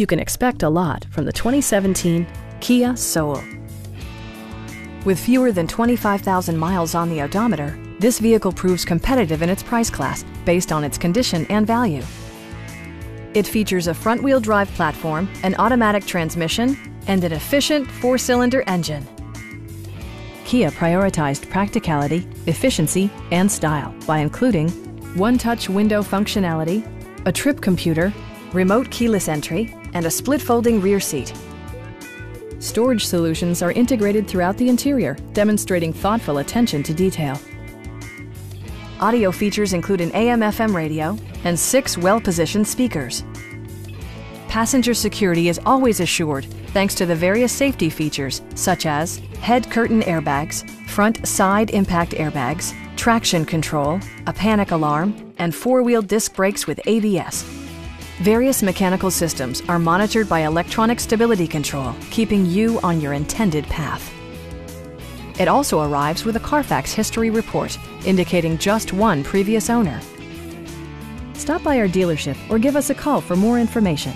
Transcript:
You can expect a lot from the 2017 Kia Soul. With fewer than 25,000 miles on the odometer, this vehicle proves competitive in its price class based on its condition and value. It features a front-wheel drive platform, an automatic transmission, and an efficient four-cylinder engine. Kia prioritized practicality, efficiency, and style by including one-touch window functionality, a trip computer, remote keyless entry, and a split folding rear seat. Storage solutions are integrated throughout the interior, demonstrating thoughtful attention to detail. Audio features include an AM-FM radio and six well-positioned speakers. Passenger security is always assured thanks to the various safety features such as head curtain airbags, front side impact airbags, traction control, a panic alarm, and four-wheel disc brakes with ABS. Various mechanical systems are monitored by electronic stability control, keeping you on your intended path. It also arrives with a Carfax history report, indicating just one previous owner. Stop by our dealership or give us a call for more information.